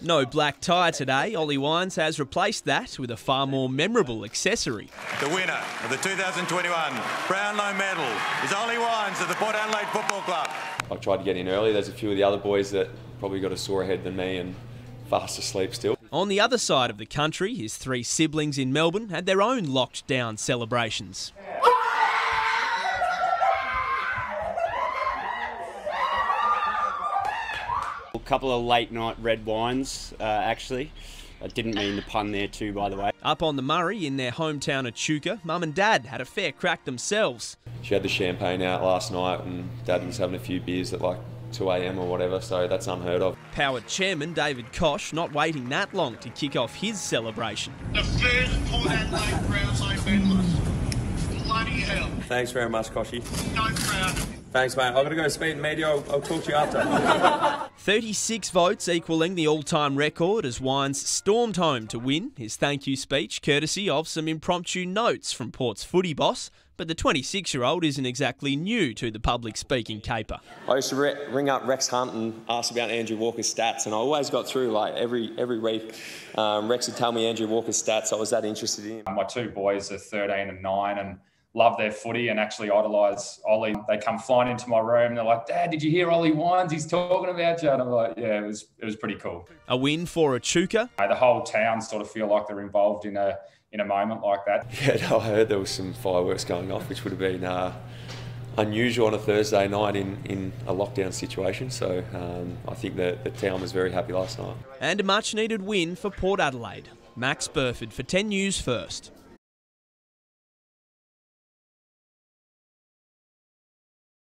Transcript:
No black tie today. Ollie Wines has replaced that with a far more memorable accessory. The winner of the 2021 Brownlow medal is Ollie Wines of the Port Adelaide Football Club. I tried to get in early. There's a few of the other boys that probably got a sore head than me and fast asleep still. On the other side of the country, his three siblings in Melbourne had their own locked down celebrations. A couple of late night red wines, uh, actually. I didn't mean the pun there too, by the way. Up on the Murray in their hometown of Echuca, mum and dad had a fair crack themselves. She had the champagne out last night and dad was having a few beers at like 2am or whatever, so that's unheard of. Powered chairman David Koch not waiting that long to kick off his celebration. The first Port Adelaide Brownlow medalist. Bloody hell. Thanks very much, Kochie. So proud of you. Thanks, mate. I've got to go speak in media. I'll, I'll talk to you after. 36 votes equaling the all time record as Wines stormed home to win his thank you speech, courtesy of some impromptu notes from Port's footy boss. But the 26 year old isn't exactly new to the public speaking caper. I used to re- ring up Rex Hunt and ask about Andrew Walker's stats, and I always got through. Like every every week, um, Rex would tell me Andrew Walker's stats. I was that interested in him. My two boys are 13 and 9 and love their footy and actually idolise Ollie. They come flying into my room they're like, Dad, did you hear Ollie Wines? He's talking about you. And I'm like, yeah, it was, it was pretty cool. A win for a Echuca. The whole town sort of feel like they're involved in a, in a moment like that. Yeah, no, I heard there was some fireworks going off, which would have been uh, unusual on a Thursday night in, in a lockdown situation. So um, I think that the town was very happy last night. And a much needed win for Port Adelaide. Max Burford for 10 News First.